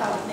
Paulo.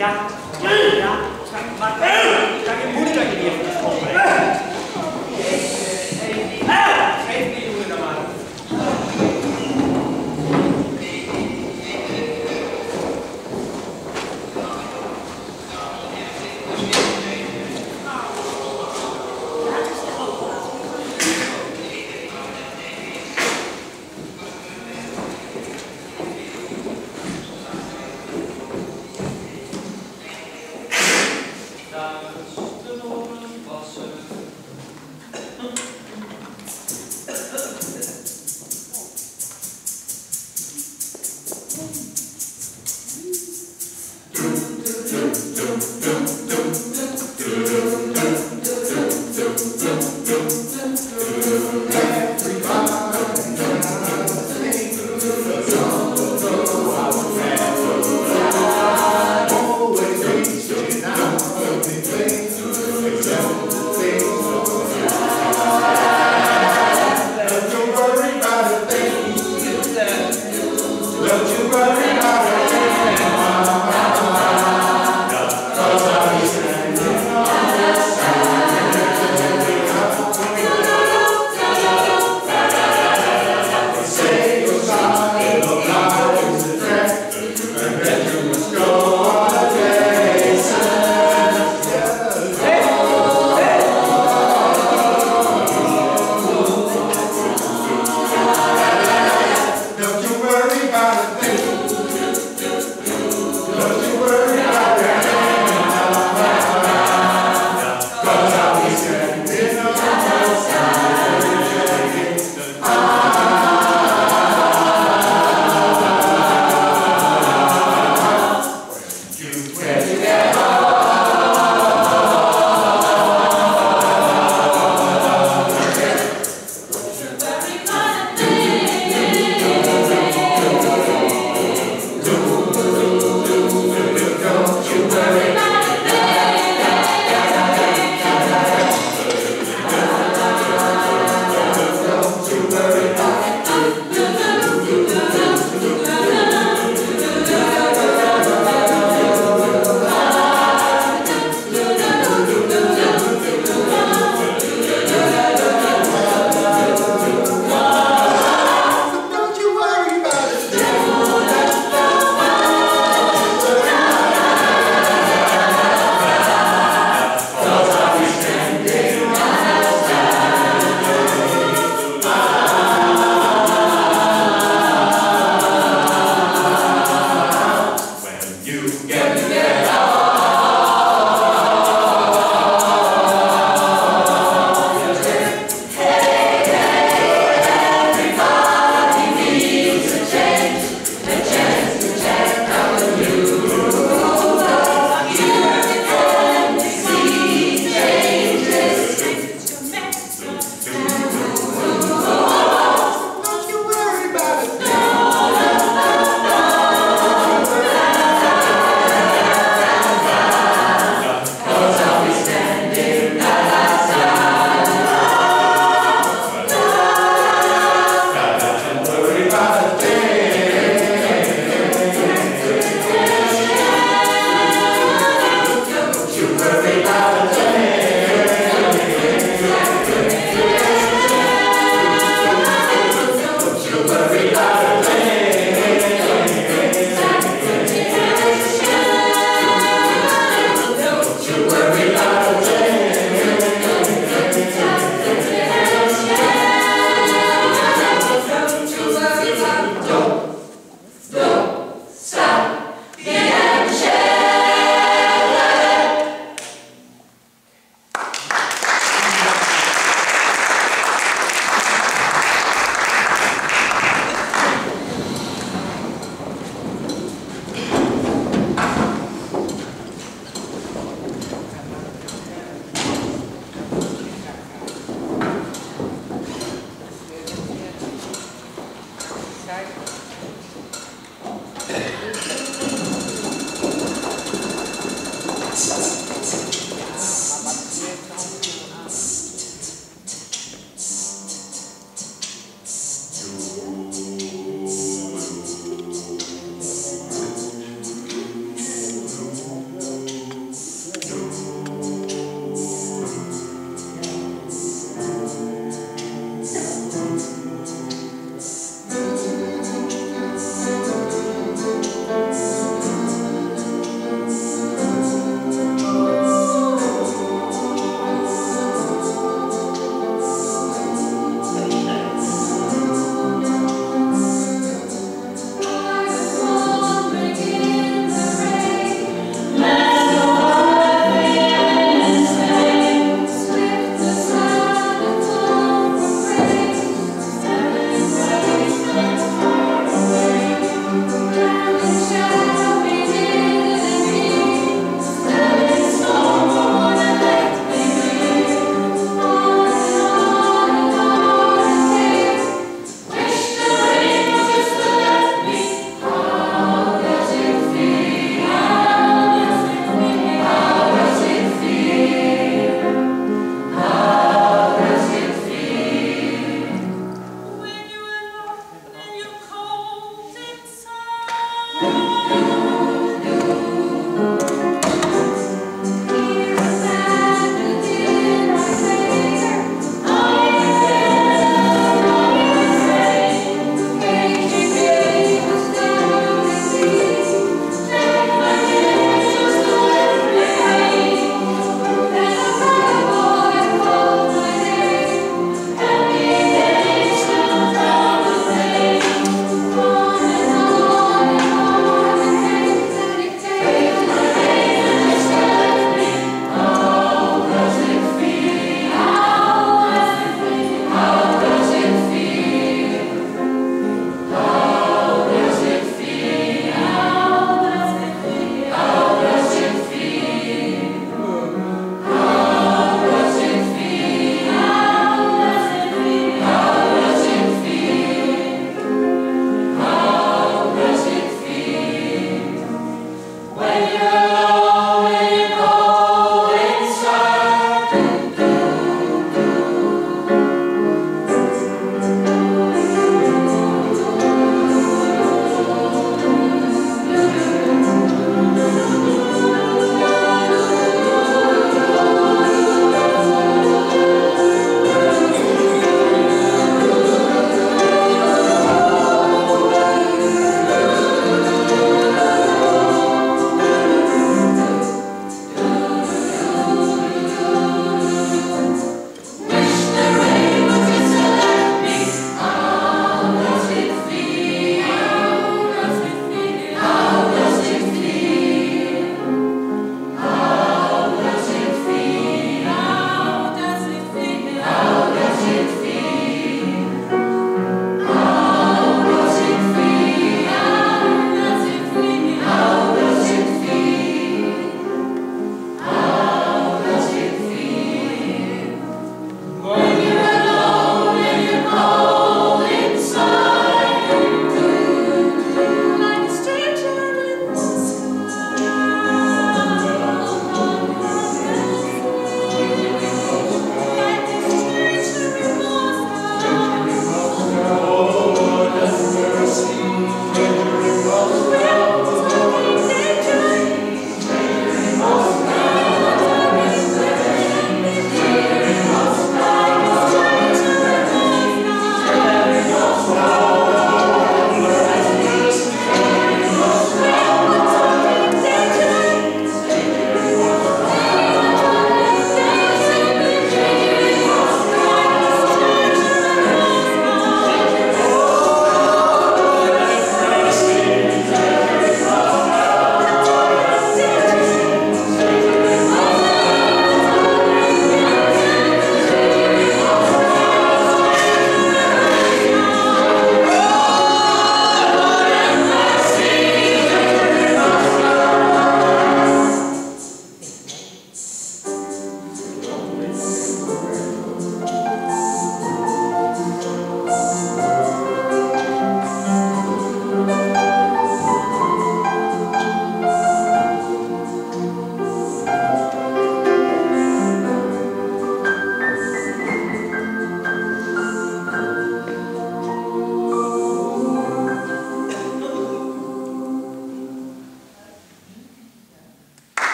야, 야, 야, 막, 자기 물이라기 위해. Jesus.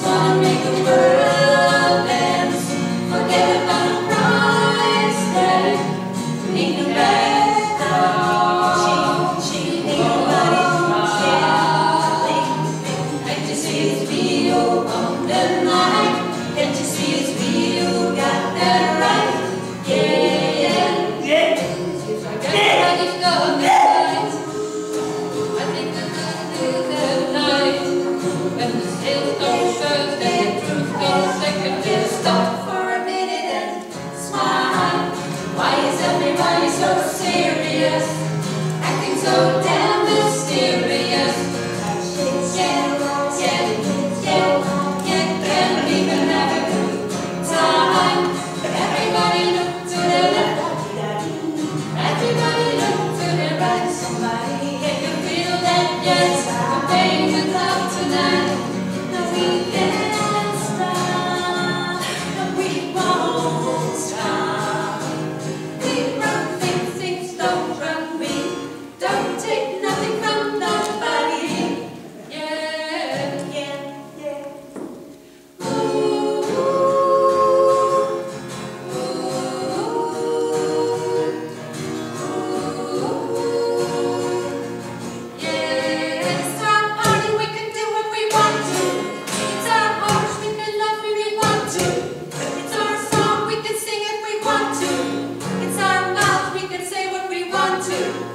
Just wanna make the world two.